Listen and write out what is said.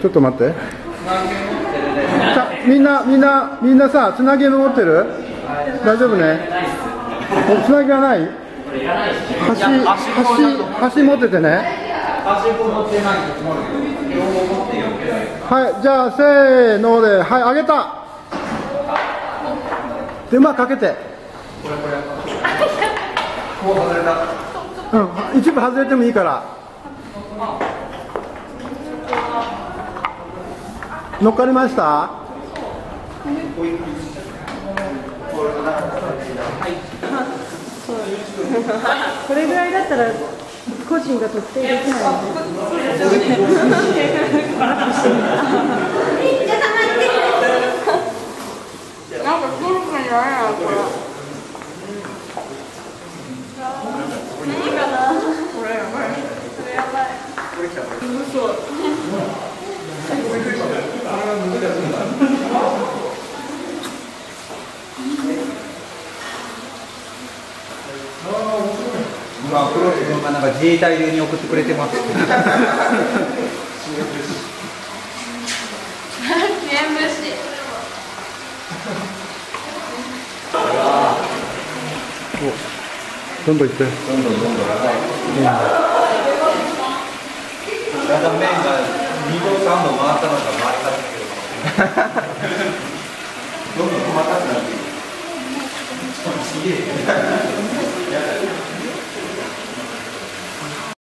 ちょっと待って。さみんなみんなみんなさつなぎ持ってる？大丈夫ね？つなぎがない？端端端持っててね。はいじゃあせーのではいあげた。でまあかけて。うん一部外れてもいいから乗っかりました？これぐらい。だったら個人が特定できない。ので。なんかコロコロやらないこれ。何かな。これやばい。これやばい。嘘。今黒木君がなんか自衛隊流に送ってくれてます。どんどんいってどんどんどんどん。だんだん麺が二度三度回ったのか回り方だけてい